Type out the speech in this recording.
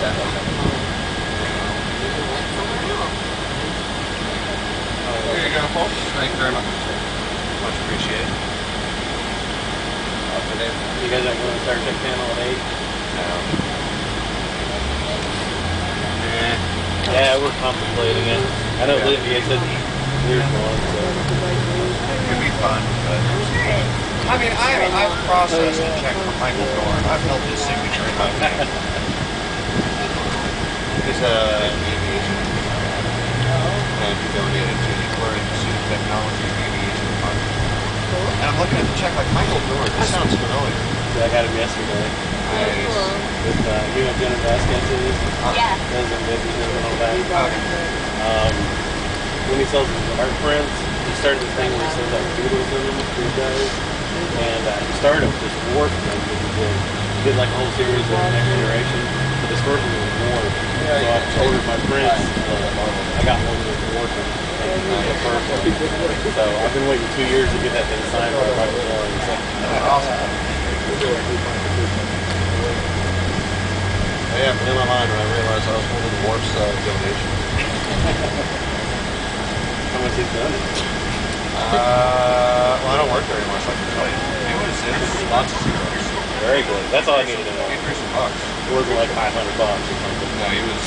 that. Here you go, Paul. Thank you very much. Much appreciated. Uh, you guys aren't going to start checking in all day? No. Yeah. yeah, we're contemplating it. I don't believe you guys said years long, so. It could be fun, but... I mean, I, I've processed oh, a check for Michael Dorn. I've held his signature in my name. He's a aviation and he donated to the Chlorine Pursuit Technology and Aviation Fund. And I'm looking at the check like Michael Dorn. This sounds familiar. So I got him yesterday. Nice. With, uh, you know, Jenna Vasquez is. Yeah. Does the business and all that. Okay. Um, when he sells his art prints, he started this thing where he sells like doodles in them, food guys. And uh, he started with this Worf thing that he did. He did like a whole series of Next Generation. But this first one was Worf. So I ordered my prints. Uh, I got one with Worf in it. The first one. So I've been waiting two years to get that thing signed by Michael Dorn. So, Awesome. Yeah, blew my mind when I realized I was holding Worf's uh, donation. how much he's done? Uh, well, I don't work there anymore, so I can tell you. It was, it was lots of. Very good. That's all I needed to know. He threw some bucks. It wasn't like 500 bucks or something. No, he was